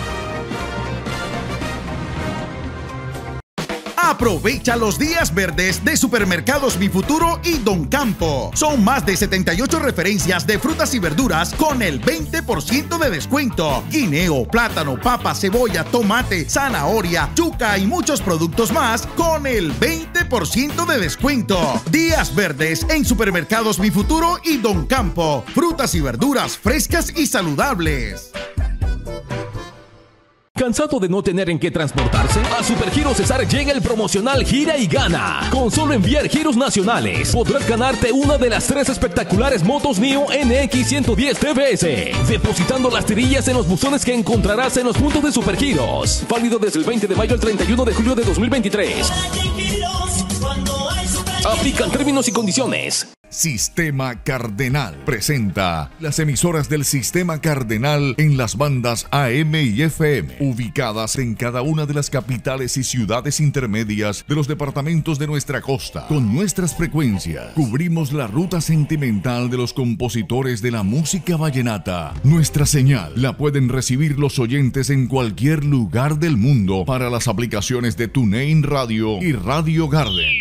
Aprovecha los días verdes de Supermercados Mi Futuro y Don Campo. Son más de 78 referencias de frutas y verduras con el 20% de descuento. Guineo, plátano, papa, cebolla, tomate, zanahoria, yuca y muchos productos más con el 20% de descuento. Días verdes en Supermercados Mi Futuro y Don Campo. Frutas y verduras frescas y saludables. ¿Cansado de no tener en qué transportarse? A Supergiros Cesar llega el promocional Gira y Gana. Con solo enviar giros nacionales, podrás ganarte una de las tres espectaculares motos NIO NX110 TBS. Depositando las tirillas en los buzones que encontrarás en los puntos de Supergiros. Válido desde el 20 de mayo al 31 de julio de 2023. Aplican términos y condiciones. Sistema Cardenal presenta las emisoras del Sistema Cardenal en las bandas AM y FM, ubicadas en cada una de las capitales y ciudades intermedias de los departamentos de nuestra costa. Con nuestras frecuencias, cubrimos la ruta sentimental de los compositores de la música vallenata. Nuestra señal la pueden recibir los oyentes en cualquier lugar del mundo para las aplicaciones de TuneIn Radio y Radio Garden.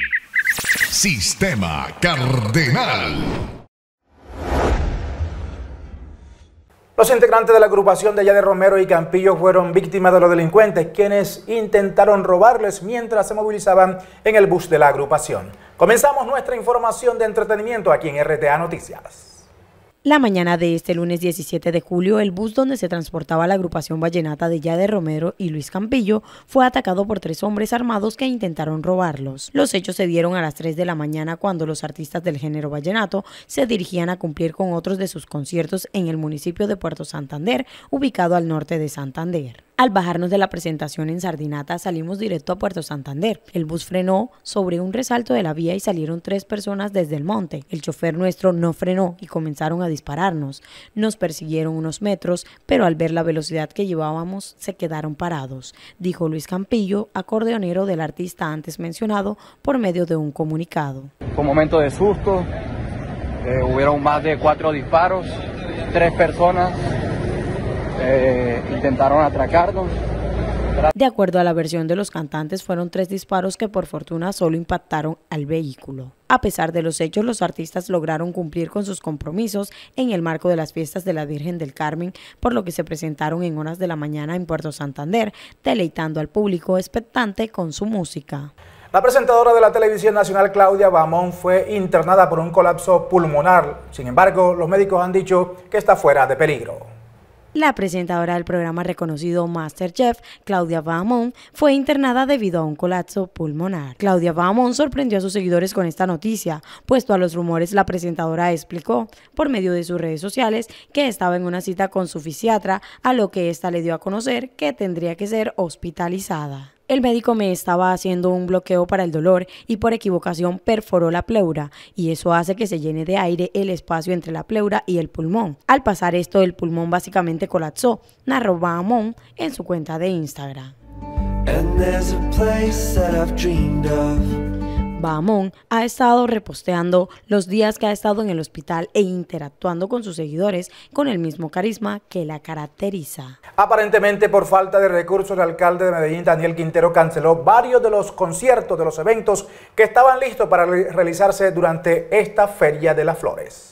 Sistema Cardenal. Los integrantes de la agrupación de allá de Romero y Campillo fueron víctimas de los delincuentes, quienes intentaron robarles mientras se movilizaban en el bus de la agrupación. Comenzamos nuestra información de entretenimiento aquí en RTA Noticias. La mañana de este lunes 17 de julio, el bus donde se transportaba la agrupación vallenata de Yade Romero y Luis Campillo fue atacado por tres hombres armados que intentaron robarlos. Los hechos se dieron a las 3 de la mañana cuando los artistas del género vallenato se dirigían a cumplir con otros de sus conciertos en el municipio de Puerto Santander, ubicado al norte de Santander. Al bajarnos de la presentación en Sardinata salimos directo a Puerto Santander. El bus frenó sobre un resalto de la vía y salieron tres personas desde el monte. El chofer nuestro no frenó y comenzaron a dispararnos. Nos persiguieron unos metros, pero al ver la velocidad que llevábamos se quedaron parados, dijo Luis Campillo, acordeonero del artista antes mencionado, por medio de un comunicado. Fue un momento de susto, eh, hubieron más de cuatro disparos, tres personas eh, intentaron atracarnos. De acuerdo a la versión de los cantantes, fueron tres disparos que por fortuna solo impactaron al vehículo. A pesar de los hechos, los artistas lograron cumplir con sus compromisos en el marco de las fiestas de la Virgen del Carmen, por lo que se presentaron en horas de la mañana en Puerto Santander, deleitando al público expectante con su música. La presentadora de la televisión nacional Claudia Bamón fue internada por un colapso pulmonar. Sin embargo, los médicos han dicho que está fuera de peligro. La presentadora del programa reconocido Masterchef, Claudia Bahamón, fue internada debido a un colapso pulmonar. Claudia Bahamón sorprendió a sus seguidores con esta noticia, puesto a los rumores la presentadora explicó por medio de sus redes sociales que estaba en una cita con su fisiatra, a lo que ésta le dio a conocer que tendría que ser hospitalizada. El médico me estaba haciendo un bloqueo para el dolor y por equivocación perforó la pleura y eso hace que se llene de aire el espacio entre la pleura y el pulmón. Al pasar esto, el pulmón básicamente colapsó, narró Bahamón en su cuenta de Instagram. Bahamón ha estado reposteando los días que ha estado en el hospital e interactuando con sus seguidores con el mismo carisma que la caracteriza. Aparentemente por falta de recursos, el alcalde de Medellín, Daniel Quintero, canceló varios de los conciertos, de los eventos que estaban listos para realizarse durante esta Feria de las Flores.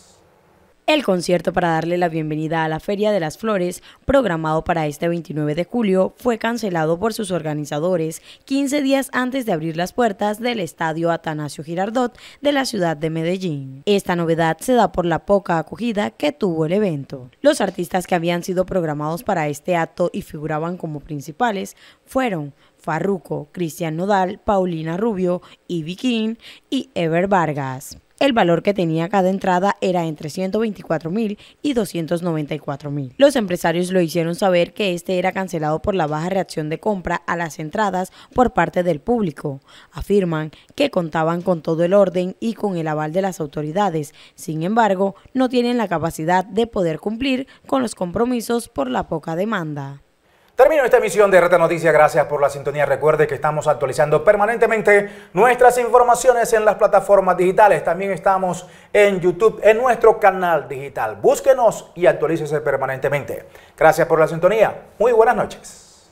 El concierto para darle la bienvenida a la Feria de las Flores, programado para este 29 de julio, fue cancelado por sus organizadores 15 días antes de abrir las puertas del Estadio Atanasio Girardot de la ciudad de Medellín. Esta novedad se da por la poca acogida que tuvo el evento. Los artistas que habían sido programados para este acto y figuraban como principales fueron Farruco, Cristian Nodal, Paulina Rubio, Ivy King y Ever Vargas. El valor que tenía cada entrada era entre 124 mil y 294 mil. Los empresarios lo hicieron saber que este era cancelado por la baja reacción de compra a las entradas por parte del público. Afirman que contaban con todo el orden y con el aval de las autoridades. Sin embargo, no tienen la capacidad de poder cumplir con los compromisos por la poca demanda. Termino esta emisión de Reta Noticias. Gracias por la sintonía. Recuerde que estamos actualizando permanentemente nuestras informaciones en las plataformas digitales. También estamos en YouTube, en nuestro canal digital. Búsquenos y actualícese permanentemente. Gracias por la sintonía. Muy buenas noches.